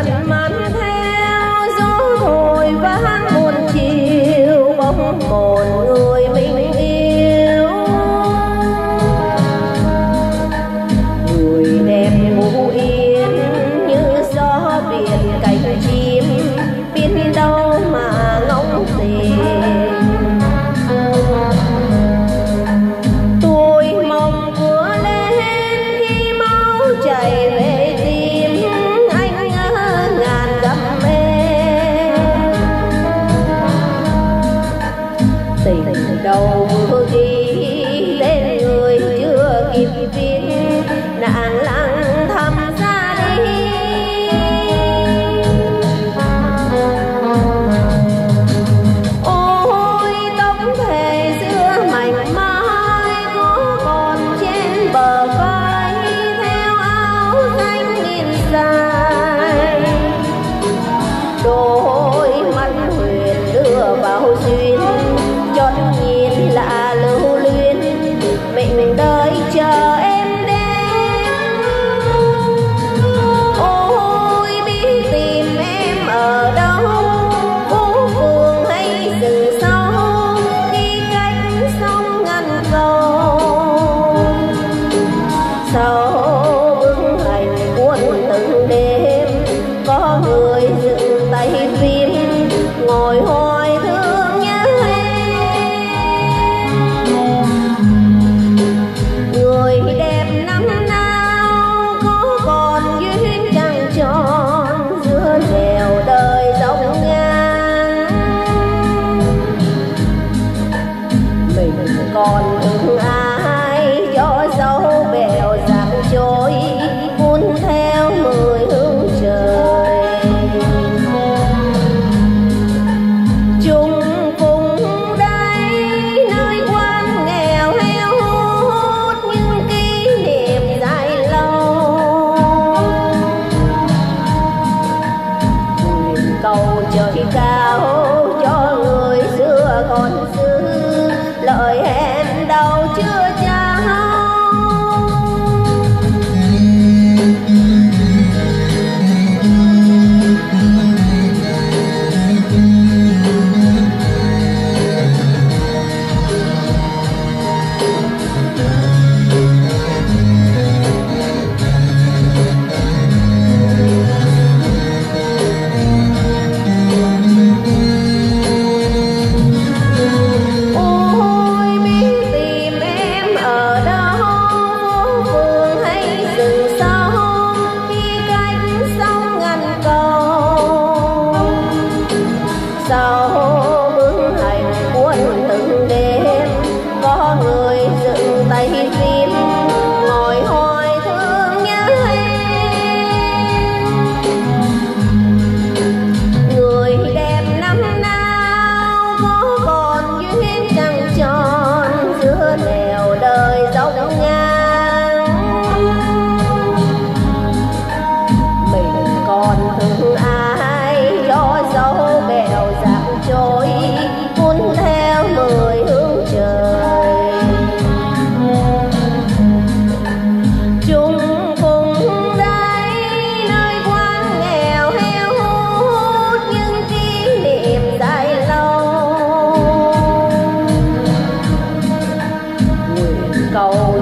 dần mang theo gió thổi vang buồn chiều bóng hồn tình đâu. sầu bưng hành cuốn từng đêm? Có người dựng tay phim, ngồi hôi thương nhớ em. Người đẹp năm nào có còn duyên trăng tròn giữa nẻo đời rộng ngang? Mình còn you down.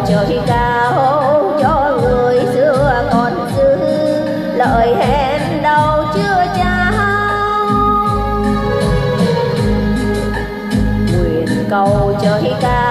trời cao cho người xưa còn giữ lời hẹn đâu chưa trao. Nguyện cầu trời cao